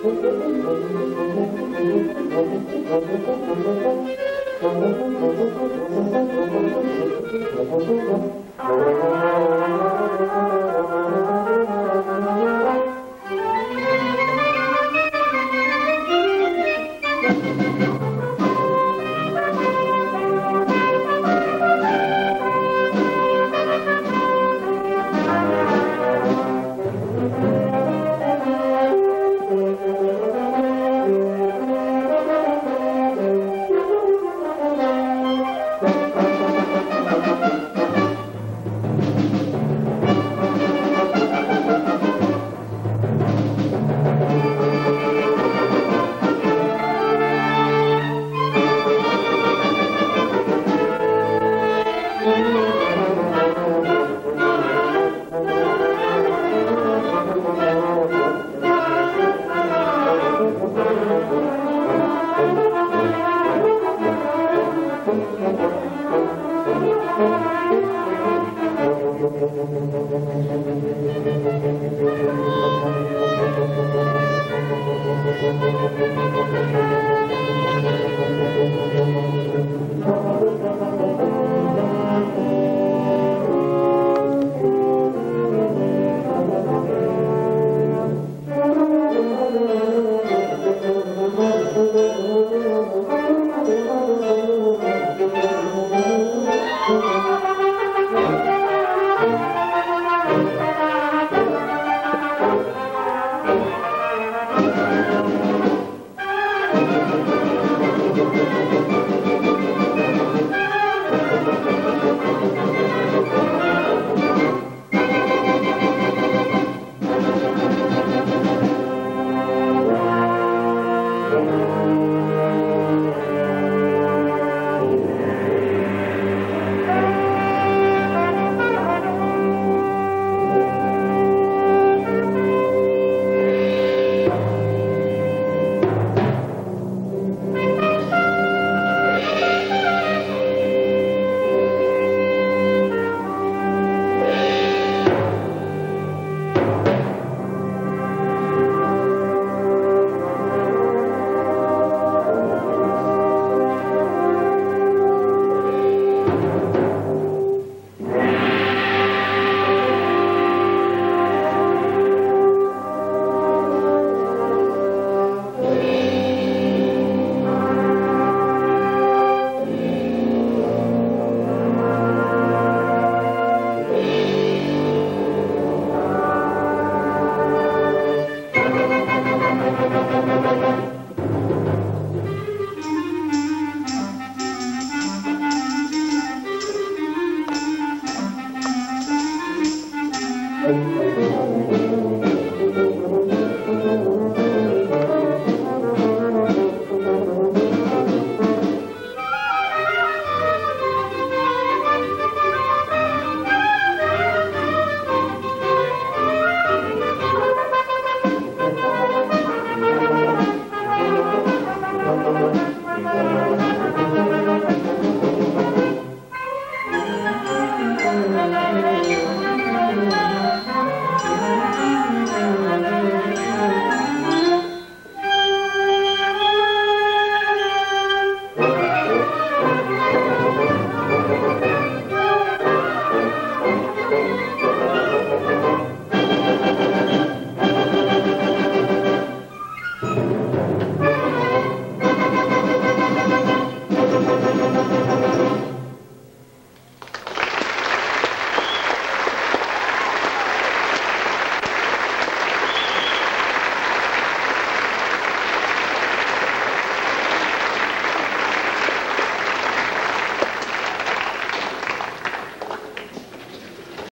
Quod est you Música